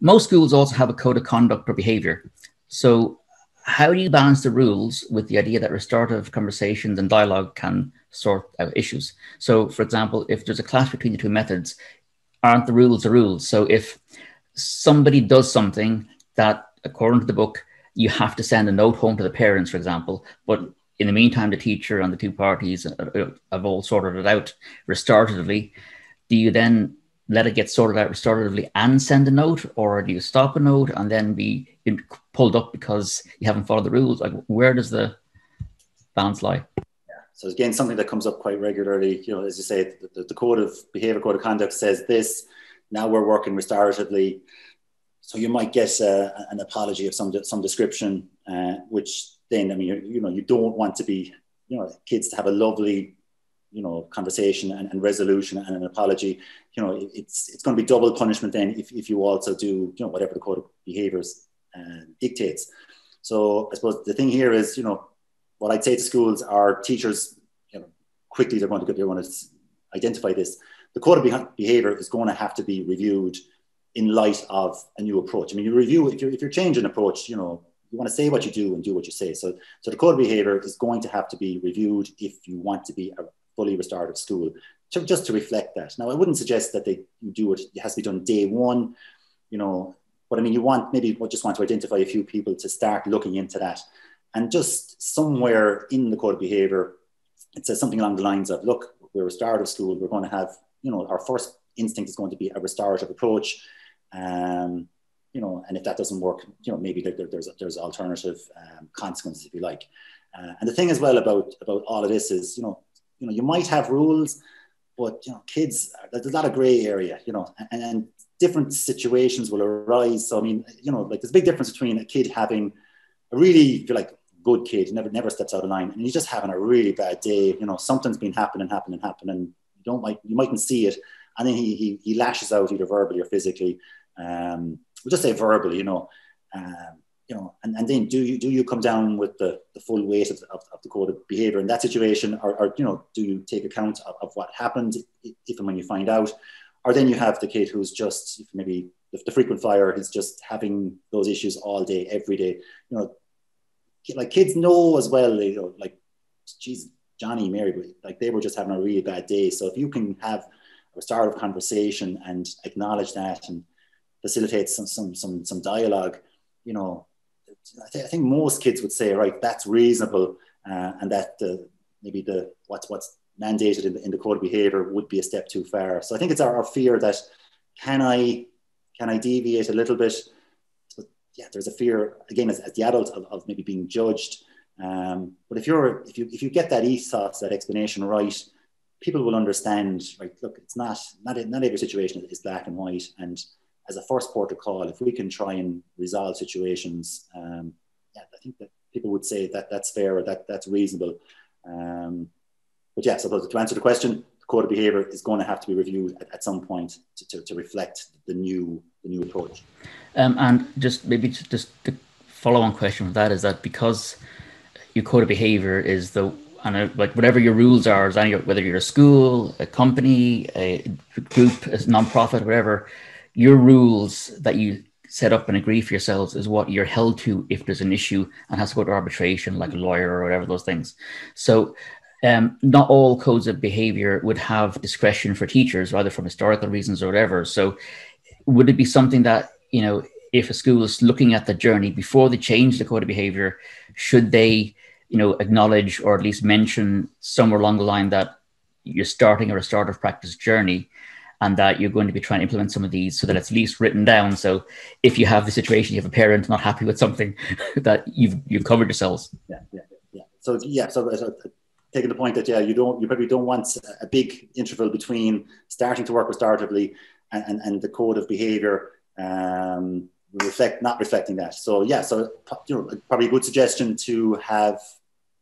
most schools also have a code of conduct or behavior. So, how do you balance the rules with the idea that restorative conversations and dialogue can sort out issues? So, for example, if there's a clash between the two methods, aren't the rules the rules? So, if somebody does something that, according to the book, you have to send a note home to the parents, for example, but in the meantime, the teacher and the two parties uh, uh, have all sorted it out restoratively. Do you then let it get sorted out restoratively and send a note, or do you stop a note and then be pulled up because you haven't followed the rules? Like, where does the balance lie? Yeah. So again, something that comes up quite regularly. You know, as you say, the, the code of behavior code of conduct says this. Now we're working restoratively, so you might get uh, an apology of some some description, uh, which then I mean, you, you know, you don't want to be, you know, kids to have a lovely you know conversation and, and, resolution and an apology you know it's it's going to be double punishment then if, if you also do you know whatever the code of behaviors uh, dictates. So i suppose the thing here is you know what i'd say to schools are teachers you know quickly they're going to get they want to identify this. The code of behavior is going to have to be reviewed in light of a new approach. I mean you review if you're if you're changing approach you know you want to say what you do and do what you say. So, so the code of behavior is going to have to be reviewed if you want to be a fully restorative school, to, just to reflect that. Now, I wouldn't suggest that they do it. It has to be done day one, you know. But I mean, you want maybe what just want to identify a few people to start looking into that, and just somewhere in the code of behavior, it says something along the lines of, "Look, we're a restorative school. We're going to have, you know, our first instinct is going to be a restorative approach." Um, you know, and if that doesn't work, you know, maybe there, there's there's alternative um, consequences if you like. Uh, and the thing as well about about all of this is, you know, you know, you might have rules, but you know, kids, there's a lot of gray area, you know, and, and different situations will arise. So I mean, you know, like there's a big difference between a kid having a really, like, good kid, never never steps out of line, and he's just having a really bad day. You know, something's been happening, happening, happening. You don't might you mightn't see it, and then he he, he lashes out either verbally or physically. Um, we'll just say verbally, you know. Um, you know, and, and then do you do you come down with the, the full weight of, of, of the code of behavior in that situation, or, or you know, do you take account of, of, what happened if and when you find out, or then you have the kid who's just maybe the, the frequent flyer is just having those issues all day, every day. You know, like kids know as well, you know, like, geez, Johnny, Mary, like they were just having a really bad day. So if you can have a start of conversation and acknowledge that and facilitate some some some some dialogue, you know, I, th- I think most kids would say, right, that's reasonable, uh, and that the, maybe the what's what's mandated in the, in the code of behavior would be a step too far. So I think it's our, our fear that can I can I deviate a little bit? But yeah, there's a fear again as, as the adult of, of maybe being judged. Um, but if you're if you if you get that ethos, that explanation right, people will understand. Right, look, it's not not not every situation is black and white, and as a first port of call, if we can try and resolve situations, um, yeah, I think that people would say that that's fair or that that's reasonable. Um, but yeah, so to answer the question, the code of behavior is going to have to be reviewed at, at some point to, to, to, reflect the new the new approach. Um, and just maybe just the follow on question from that is that because your code of behavior is the and like whatever your rules are, whether you're a school, a company, a group, a non-profit, whatever, your rules that you set up and agree for yourselves is what you're held to if there's an issue and has to go to arbitration, like a lawyer or whatever those things. So, um, not all codes of behavior would have discretion for teachers, either from historical reasons or whatever. So, would it be something that you know, if a school is looking at the journey before they change the code of behavior, should they, you know, acknowledge or at least mention somewhere along the line that you're starting a restorative practice journey? And that you're going to be trying to implement some of these so that it's at least written down. So if you have the situation, you have a parent not happy with something, that you've you've covered yourselves. Yeah, yeah, yeah. So yeah, so, so taking the point that yeah, you don't you probably don't want a big interval between starting to work restoratively and, and, and the code of behavior. Um, reflect not reflecting that so yeah so you know probably a good suggestion to have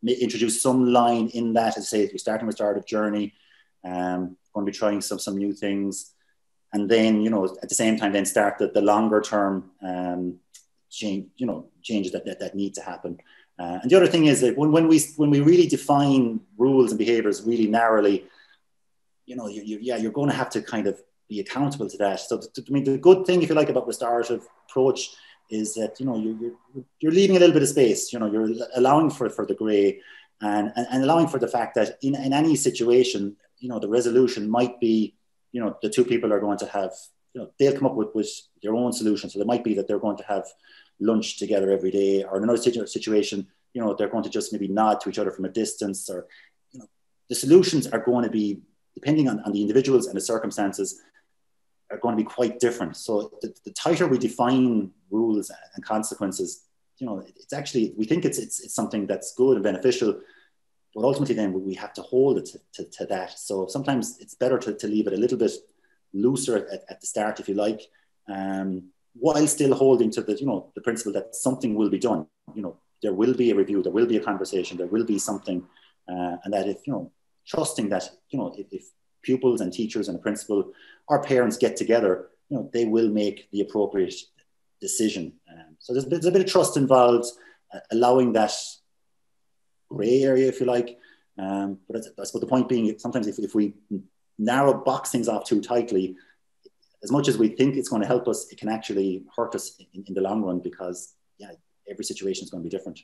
introduce some line in that as say if you're starting a restorative journey um, going to be trying some some new things, and then you know at the same time then start the, the longer term um, change you know changes that, that, that need to happen. Uh, and the other thing is that when, when we when we really define rules and behaviors really narrowly, you know, you, you, yeah, you're going to have to kind of be accountable to that. So, I mean, the good thing, if you like, about restorative approach is that you know you're, you're, you're leaving a little bit of space. You know, you're allowing for for the grey, and, and, and allowing for the fact that in, in any situation, you know, the resolution might be, you know, the two people are going to have, you know, they'll come up with, with their own solution. So it might be that they're going to have lunch together every day, or in another situation, you know, they're going to just maybe nod to each other from a distance, or you know, the solutions are going to be depending on, on the individuals and the circumstances are going to be quite different. So the, the tighter we define rules and consequences, you know, it's actually we think it's it's, it's something that's good and beneficial, but ultimately then we have to hold it to, to, to that. So sometimes it's better to, to leave it a little bit looser at, at the start, if you like, um, while still holding to the you know the principle that something will be done. You know, there will be a review, there will be a conversation, there will be something, uh, and that if you know trusting that you know if, if pupils and teachers and a principal or parents get together, you know, they will make the appropriate decision. Um, so there's, there's, a bit of trust involved, uh, allowing that grey area, if you like. Um, but I suppose the point being, sometimes if, if we narrow box things off too tightly, as much as we think it's going to help us, it can actually hurt us in, in the long run because yeah, every situation is going to be different.